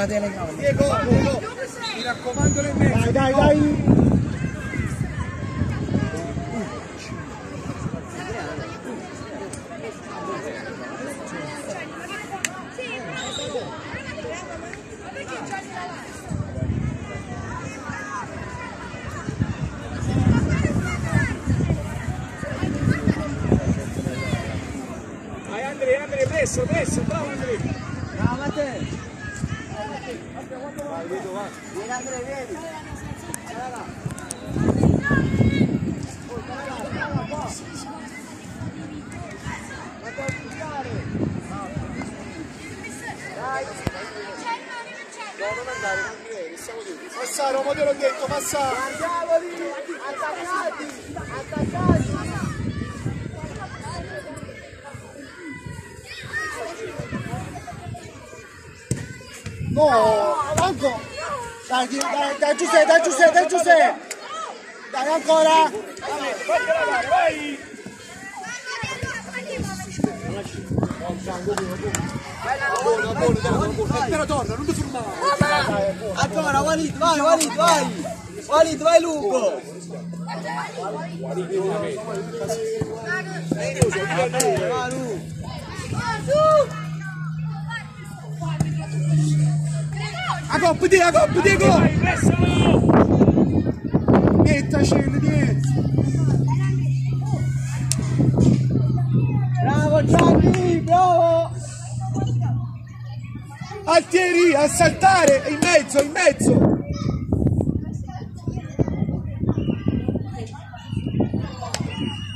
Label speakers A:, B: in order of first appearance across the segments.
A: la telecamera.
B: Diego, Diego, mi raccomando nel mezzo.
A: Dai, dai, dai.
B: Andrea, Andrea, presso, presso, bravo Andrea.
A: Bravo a te.
B: Vai, vedo, vai.
A: Vieni Andrea, vieni.
B: Non andare, non vieni, stiamo dentro. Passa, Roma, te l'ho detto, passa.
A: Andiamoli, attaccati, attaccati. No, Franco. Dai, dai, dai Giuseppe, dai Giuseppe, dai Giuseppe. Dai ancora.
B: Faccela dare, vai. Buono, buono, buono. Però torna, non ti fermare.
A: Ancora, Walid, vai, Walid, vai. Walid, vai lungo. Va, Lu.
B: A coppa, Diego, a coppa, Diego.
C: Vai, pressalo!
B: Mettaci, niente.
A: Bravo Gianni, bravo.
B: Altieri, a saltare, in mezzo, in mezzo.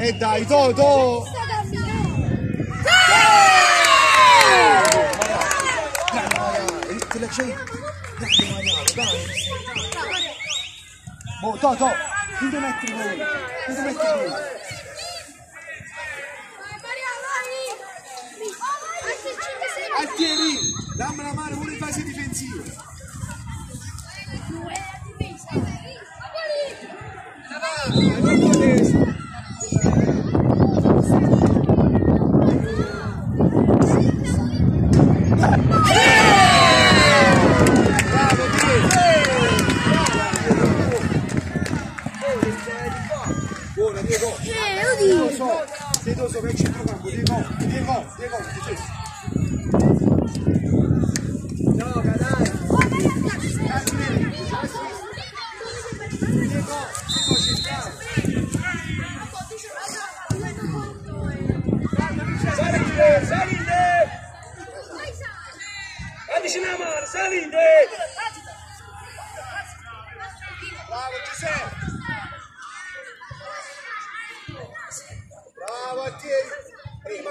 B: E dai, to, to. Te? Boh, to, to. Non ti metti voi. Non ti metti voi. Altieri, dammi la mano pure in fase difensiva. Vai, vai, vai, destra. Bravo, Diego. Buona, Diego. Diego so che è il centrocampo. Diego, Diego, Diego, c'è?
A: Gioca, dai.
B: Diego, Diego
C: salite!
B: Bravo Giuseppe.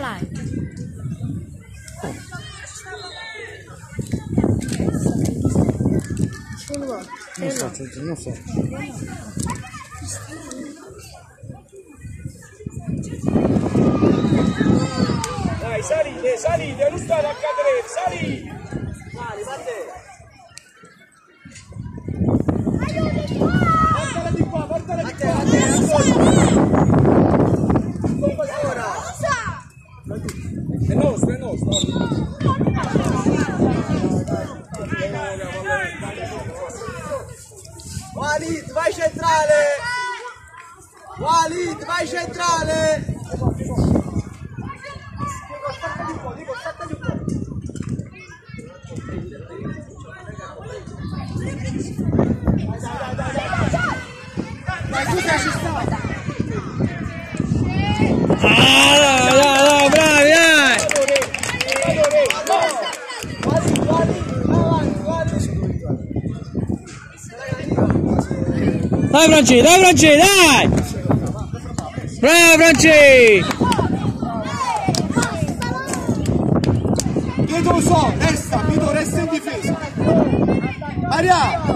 A: 出
B: 来，出来！没事，
A: 没事，
B: 没
A: 事。来，下力，
B: 下力，别努
A: 干了，快点，下力！
B: Dai
D: Franci, dai Franci, dai!
E: Bravo Franci!
B: Pietro so, resta, Pietro resta in difesa. Maria!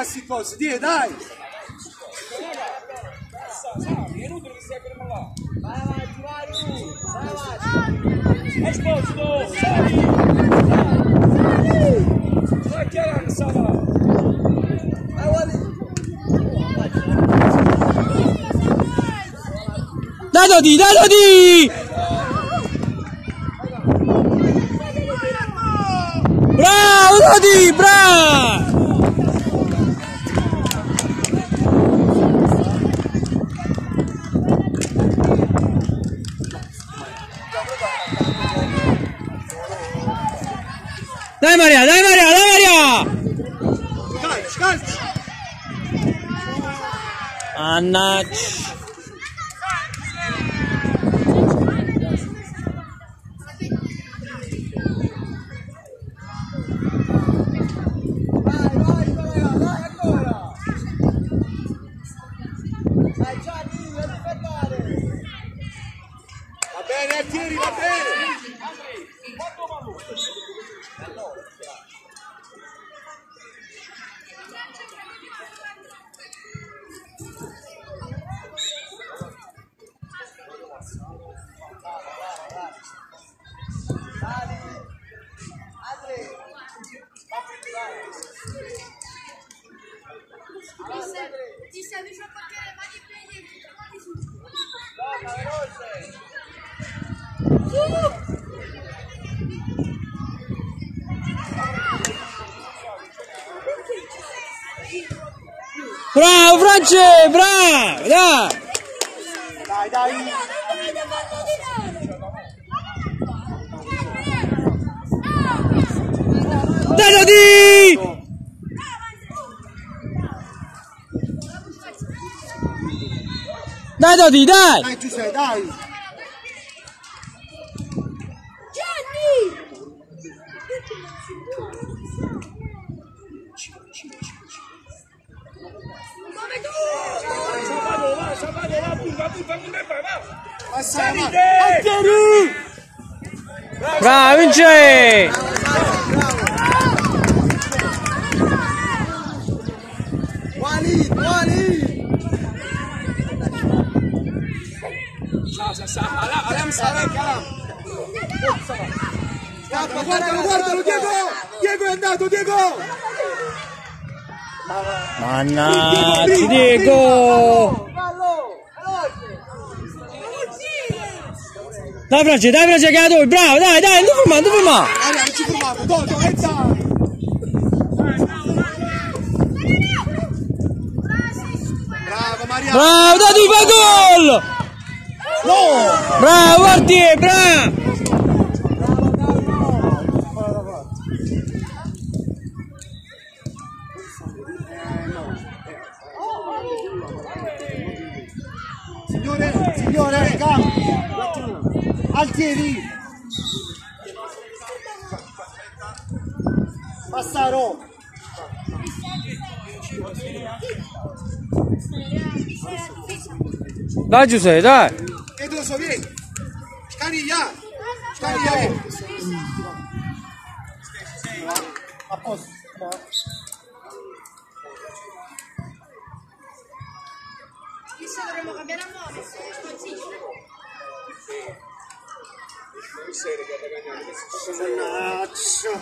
B: asi koz, gdje
C: je, daj! Davaj, Tvaju! Davaj! Eš počno! Sadi! Sadi! Zakeran sada!
E: Evo ali! Dadodi, dadodi! Bravo, Dodi! Bravo!
B: María, dale María, dale
D: María. Anach. Vicino a portare le mani e piedi trovati su.
E: Bravo Franci, bravo! Dai!
B: dai, dai,
E: Dai Dodi, dai! dai
B: Giuseppe, dai,
D: Gianni! Come tu?
C: Salvato, va, salvato, va, vai, va!
B: passa mano,
C: Salite!
B: Altieri,
E: Bravo Vince!
B: Walid, Walid,
C: Sa, sa, alam, alam!
B: guarda, guardalo, guardalo, Diego, Diego è andato, Diego,
E: Mannaggia Diego! Dai Franci, dai Franci che è la tua, bravo, dai, dai, non fermare, non fermare!
B: Maria, non ci fermiamo, Dodo, e dai, brava Maria,
E: Bravo, dai, fai gol!
B: No,
E: Bravo, Portier, bravo!
B: signore, signore, campi, Altieri, Passaro,
E: Dai Giuseppe, dai!
B: aí, aí. Após.
D: Isso, dovremmo cambiare a
A: nome, se consiglio.
B: Non
C: sei regata cagnata, sono naccio.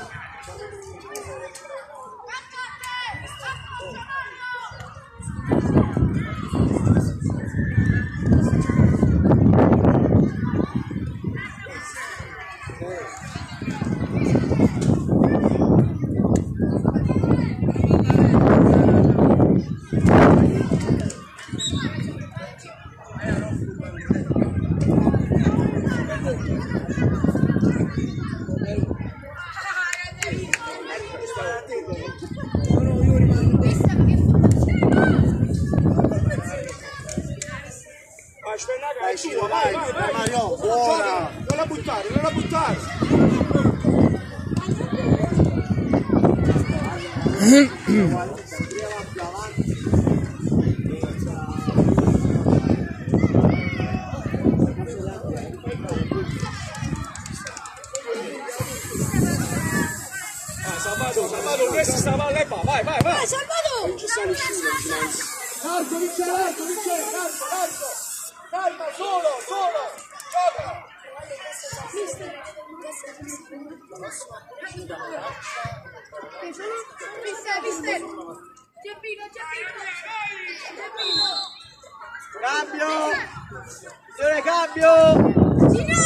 C: Attaccate!
D: Attaccate! Salvatore!
B: Calcio, Michele, calcio, Michele, calcio, calcio. Calma, solo, solo. Gioca.
D: Mister, mister! Giappino, Giappino! Giappino!
A: Cambio. Signore, cambio.
D: Signore!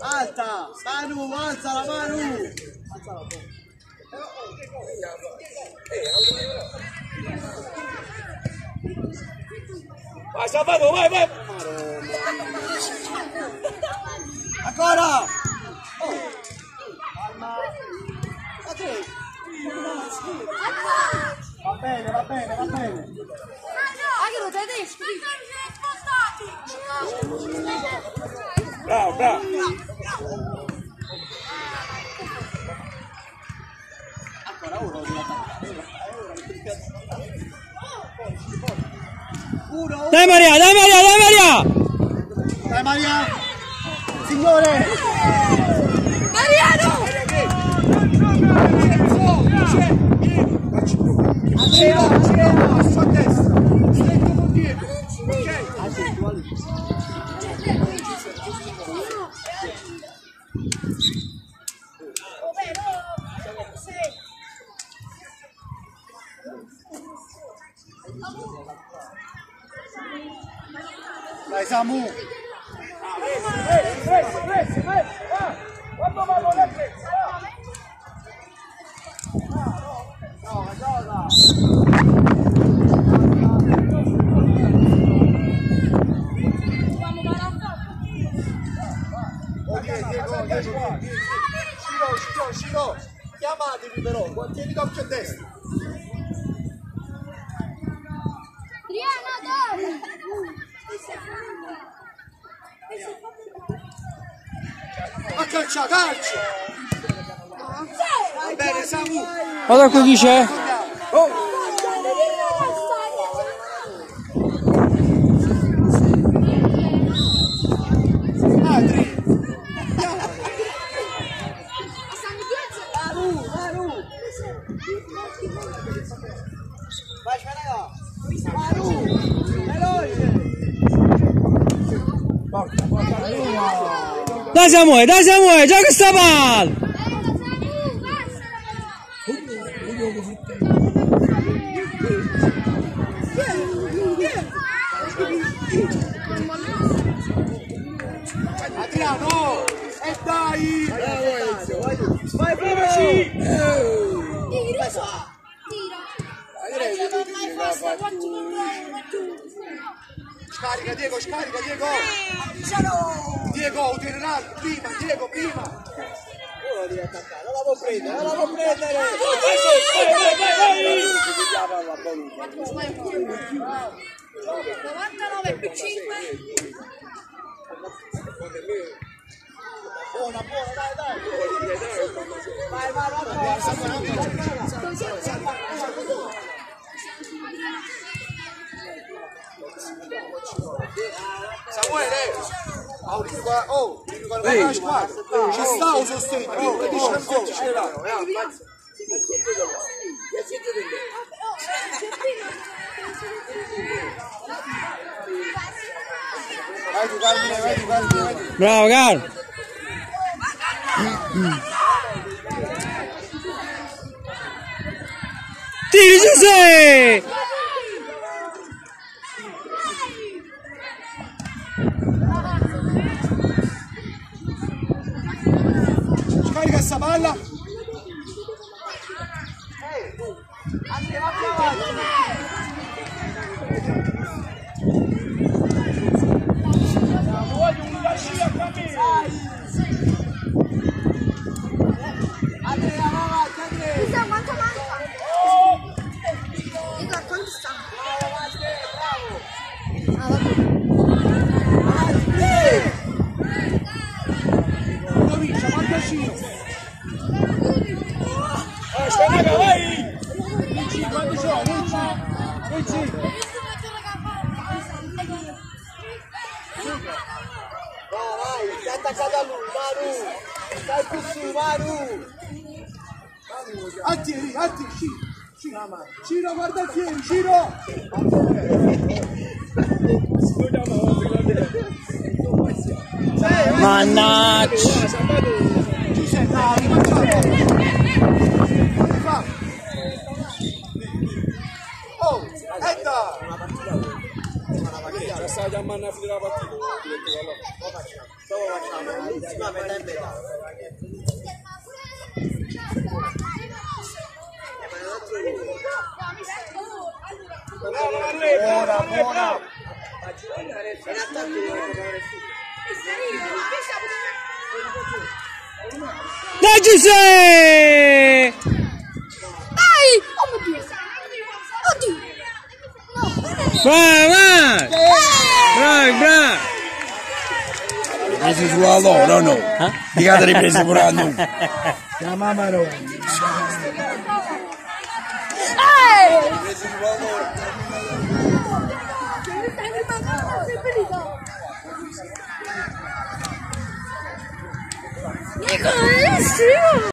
A: Alta. Manu, alza la Manu.
C: Vai, Salvato, vai, vai.
A: Ancora.
E: Maria, dai Maria, dai Maria!
A: Dai Maria! Signore!
D: Mariano!
B: Andrea, Andrea, passo a destra. Stretto con Diego. Ok.
A: Samu!
E: Guarda qui chi c'è.
A: Oh. Daj
E: za moje, daj za moje, džago sabal!
B: Adriano, é daí!
A: Vai, Brasil!
D: Tira só!
B: Scarica Diego, scarica Diego! Diego, utilizzare prima, Diego, prima!
A: Ora devi attaccare, la devo prendere, la devo prendere!
C: Samuel, ei! Aurinho vai.
A: Ô, Aurinho vai levar está os seus 30. Nunca deixamos de tirar. Vai
E: devagar,
A: Tire dizer! on, Notch. Oh, Edda!
B: What'd you
E: say? Hey!
F: I'm gonna do it. I'll. No.
G: Run, run. Run, no, no. Dígate el
F: precio
B: por 你可
F: 真是。